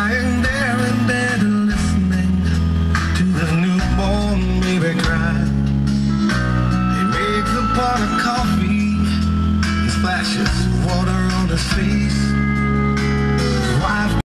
lying there in bed listening to the newborn baby cry. He makes a pot of coffee, he splashes water on his face.